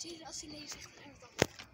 zie Als hij nee zegt, dan het anders.